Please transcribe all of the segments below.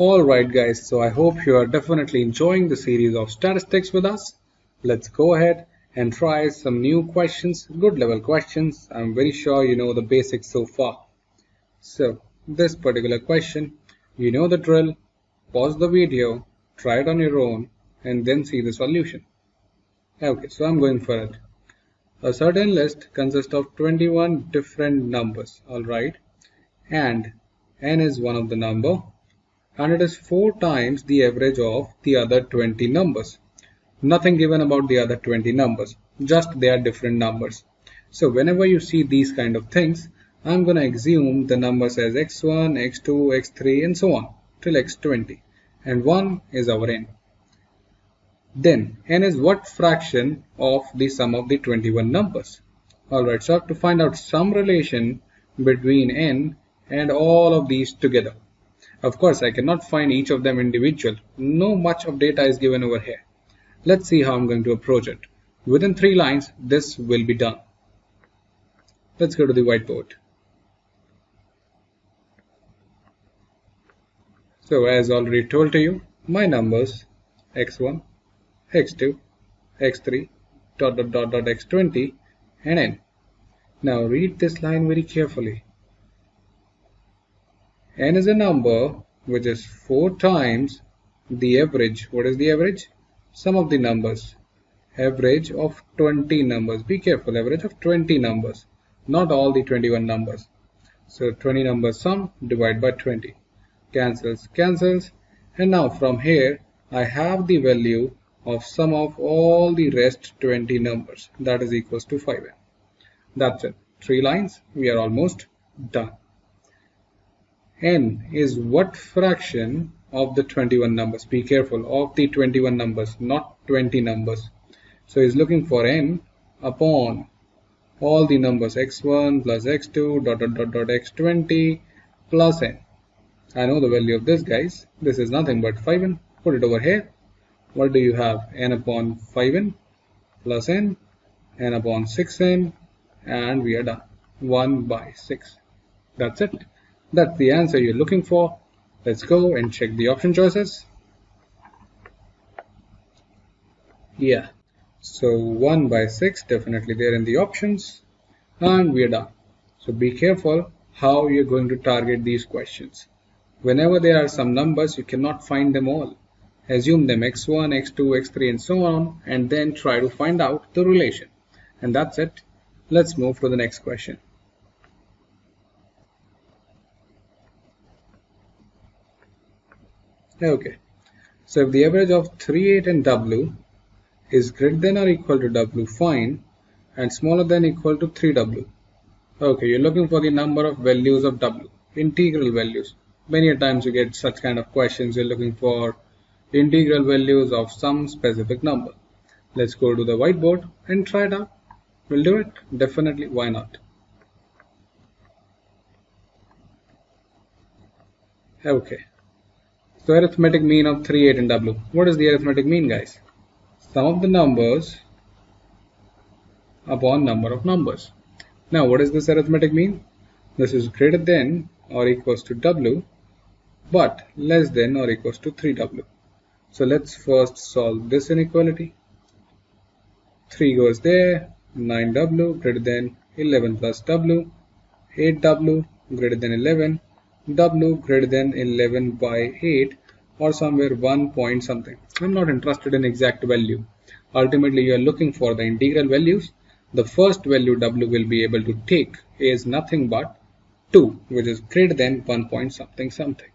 Alright guys, so I hope you are definitely enjoying the series of statistics with us. Let's go ahead and try some new questions, good level questions. I'm very sure you know the basics so far. So this particular question, you know the drill, pause the video, try it on your own and then see the solution. Okay, so I'm going for it. A certain list consists of 21 different numbers, alright, and n is one of the number and it is 4 times the average of the other 20 numbers. Nothing given about the other 20 numbers, just they are different numbers. So whenever you see these kind of things, I'm going to assume the numbers as x1, x2, x3 and so on till x20 and 1 is our n. Then n is what fraction of the sum of the 21 numbers. Alright, so I have to find out some relation between n and all of these together. Of course, I cannot find each of them individual. No much of data is given over here. Let's see how I'm going to approach it. Within three lines, this will be done. Let's go to the whiteboard. So as already told to you, my numbers x1, x2, x3, dot dot dot dot x20 and n. Now read this line very carefully n is a number which is 4 times the average. What is the average? Sum of the numbers. Average of 20 numbers. Be careful, average of 20 numbers, not all the 21 numbers. So 20 numbers sum divided by 20. Cancels, cancels. And now from here, I have the value of sum of all the rest 20 numbers. That is equals to 5n. That's it. Three lines. We are almost done n is what fraction of the 21 numbers? Be careful. Of the 21 numbers not 20 numbers. So he's looking for n upon all the numbers x1 plus x2 dot dot dot dot x20 plus n. I know the value of this guys. This is nothing but 5n put it over here. What do you have? n upon 5n plus n n upon 6n and we are done. 1 by 6 that's it that's the answer you're looking for. Let's go and check the option choices. Yeah, so 1 by 6 definitely there in the options and we're done. So be careful how you're going to target these questions. Whenever there are some numbers, you cannot find them all. Assume them x1, x2, x3 and so on and then try to find out the relation. And that's it. Let's move to the next question. Okay. So if the average of 3, 8 and W is greater than or equal to W, fine, and smaller than equal to 3W. Okay, you're looking for the number of values of W, integral values. Many times you get such kind of questions, you're looking for integral values of some specific number. Let's go to the whiteboard and try it out. We'll do it. Definitely, why not? Okay. So arithmetic mean of 3, 8 and W. What is the arithmetic mean guys? Sum of the numbers upon number of numbers. Now what is this arithmetic mean? This is greater than or equals to W but less than or equals to 3W. So let's first solve this inequality. 3 goes there, 9W greater than 11 plus W, 8W greater than 11 w greater than 11 by 8 or somewhere 1 point something. I'm not interested in exact value. Ultimately, you are looking for the integral values. The first value w will be able to take is nothing but 2 which is greater than 1 point something something.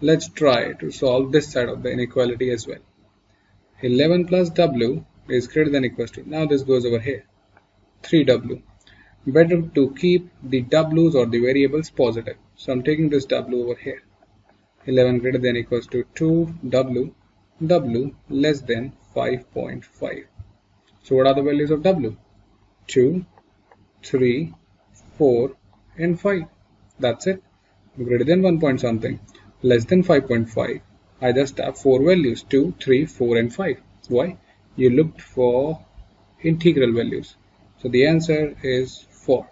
Let's try to solve this side of the inequality as well. 11 plus w is greater than equals to, now this goes over here, 3w better to keep the w's or the variables positive. So I'm taking this w over here. 11 greater than equals to 2w, w less than 5.5. So what are the values of w? 2, 3, 4 and 5. That's it. Greater than 1 point something, less than 5.5. I just have 4 values 2, 3, 4 and 5. Why? You looked for integral values. So the answer is 4.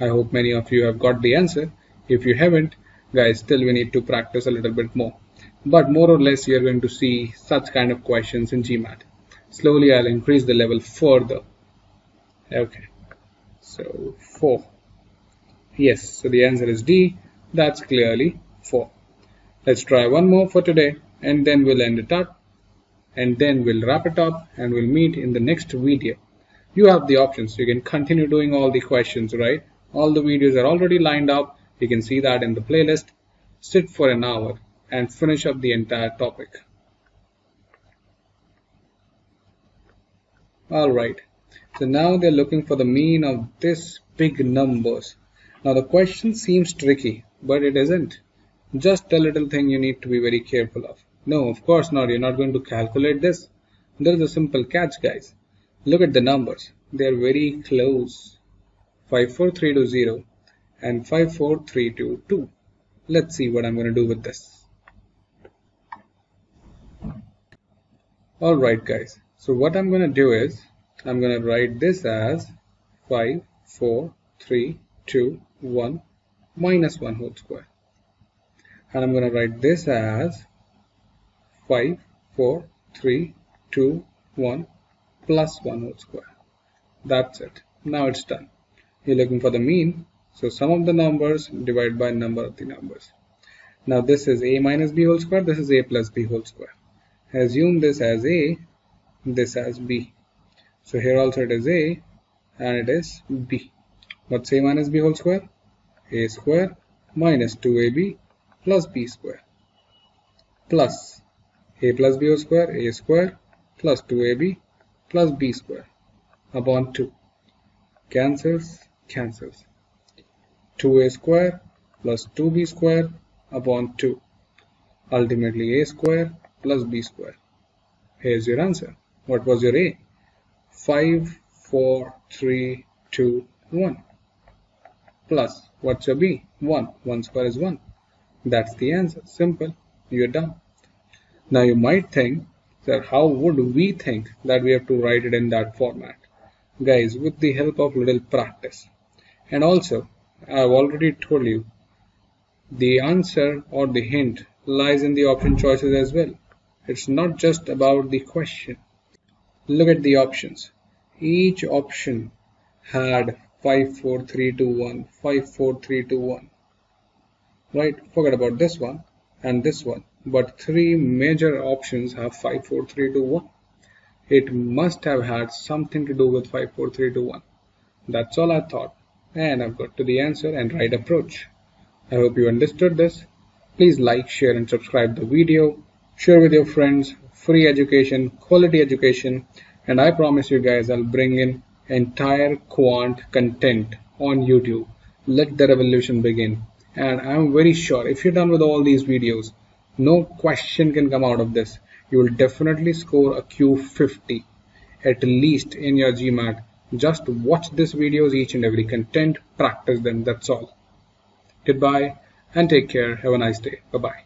I hope many of you have got the answer. If you haven't, guys, still we need to practice a little bit more. but more or less you're going to see such kind of questions in GMAT. Slowly I'll increase the level further. Okay, so 4. Yes, so the answer is D. That's clearly 4. Let's try one more for today and then we'll end it up and then we'll wrap it up and we'll meet in the next video. You have the options. You can continue doing all the questions, right? All the videos are already lined up. You can see that in the playlist. Sit for an hour and finish up the entire topic. Alright, so now they're looking for the mean of this big numbers. Now the question seems tricky, but it isn't. Just a little thing you need to be very careful of. No, of course not. You're not going to calculate this. There is a simple catch, guys. Look at the numbers. They are very close. 54320 and 54322. Let's see what I'm going to do with this. Alright guys, so what I'm going to do is, I'm going to write this as 5, 4, 3, 2, 1 minus 1 whole square. And I'm going to write this as 5, 4, 3, 2, 1 plus 1 whole square. That's it. Now it's done. You're looking for the mean. So sum of the numbers divided by number of the numbers. Now this is a minus b whole square. This is a plus b whole square. Assume this as a, this as b. So here also it is a and it is b. What's a minus b whole square? a square minus 2ab plus b square plus a plus b whole square a square plus 2ab plus b square upon 2 cancels cancels 2a square plus 2b square upon 2 ultimately a square plus b square. Here's your answer. What was your a? 5 4 3 2 1 plus what's your b? 1 1 square is 1 that's the answer. Simple. You're done. Now you might think that how would we think that we have to write it in that format? Guys, with the help of little practice. And also, I've already told you, the answer or the hint lies in the option choices as well. It's not just about the question. Look at the options. Each option had 54321, 54321. Right? Forget about this one and this one but three major options have 54321 it must have had something to do with 54321 that's all I thought and I've got to the answer and right approach. I hope you understood this. Please like share and subscribe the video. Share with your friends. Free education quality education. And I promise you guys I'll bring in entire quant content on YouTube. Let the revolution begin. And I'm very sure if you're done with all these videos no question can come out of this. You will definitely score a Q50 at least in your GMAT. Just watch these videos, each and every content, practice them, that's all. Goodbye and take care. Have a nice day. Bye-bye.